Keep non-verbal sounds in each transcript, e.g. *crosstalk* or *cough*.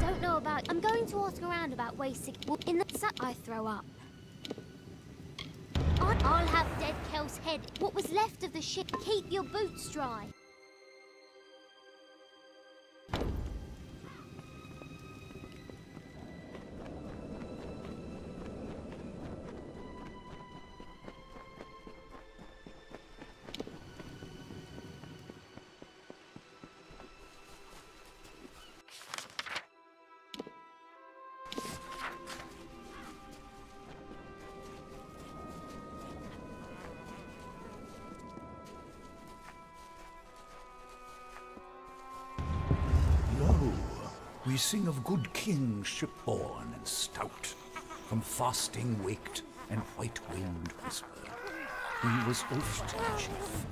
Don't know about. I'm going to ask around about wasting. In the su- I throw up. I'll have dead Kel's head. What was left of the ship. Keep your boots dry. We sing of good kings shipborne and stout, from fasting waked and white-winged whisper. He was oft chief,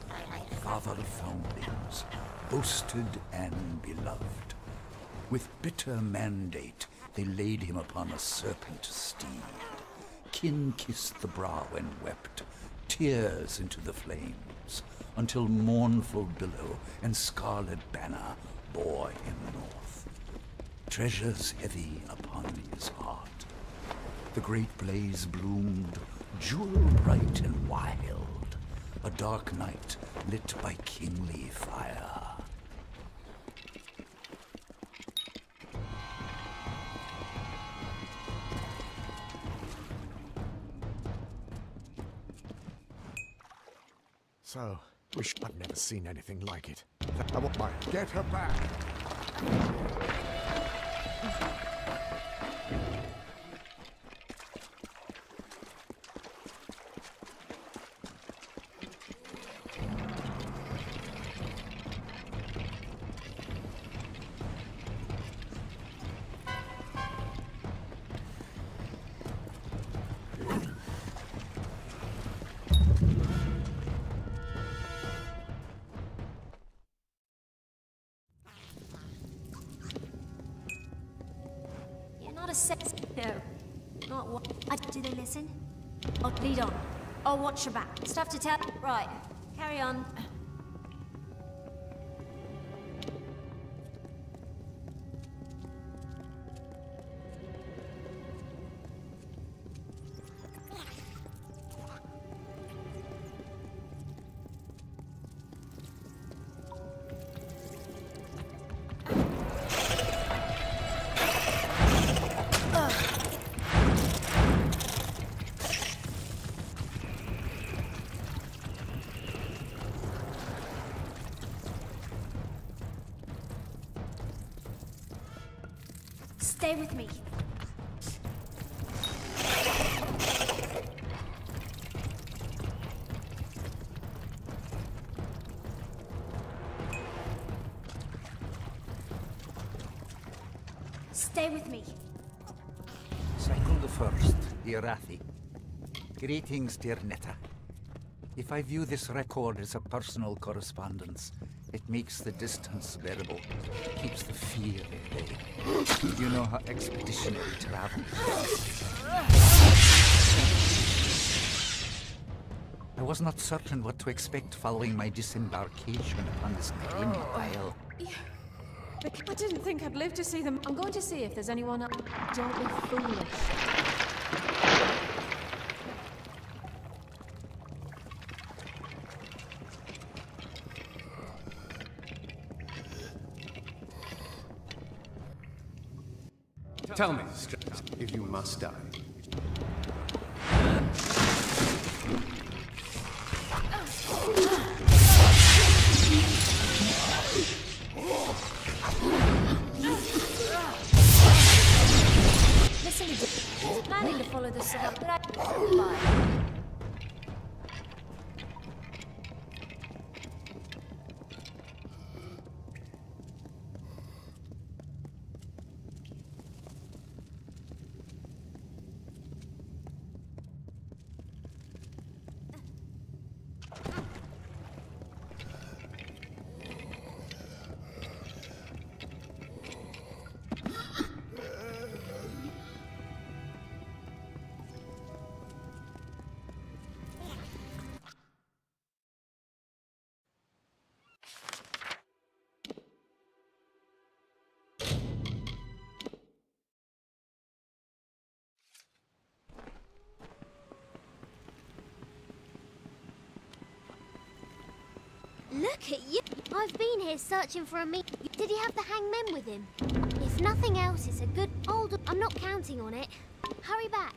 father of foundlings, boasted and beloved. With bitter mandate, they laid him upon a serpent steed. Kin kissed the brow and wept, tears into the flames, until mournful billow and scarlet banner bore him north. Treasures heavy upon his heart. The great blaze bloomed, jewel bright and wild, a dark night lit by kingly fire. So, wish I'd never seen anything like it. I want my get her back. You're *laughs* not a sex. No. Not what. I, do they listen? I'll lead on. I'll watch your back. Stuff to tell. Right. Carry on. Stay with me. Stay with me. Cycle the first, the Arathi. Greetings, dear Netta. If I view this record as a personal correspondence, it makes the distance bearable, keeps the fear at bay. You know how expeditionary travel is. I was not certain what to expect following my disembarkation upon this grim oh. isle. I didn't think I'd live to see them. I'm going to see if there's anyone else. Don't be foolish. Tell me, if you must die. Listen to He's planning to follow the Sahara. Look at you. I've been here searching for a meet. Did he have the hangmen with him? If nothing else, it's a good old... I'm not counting on it. Hurry back.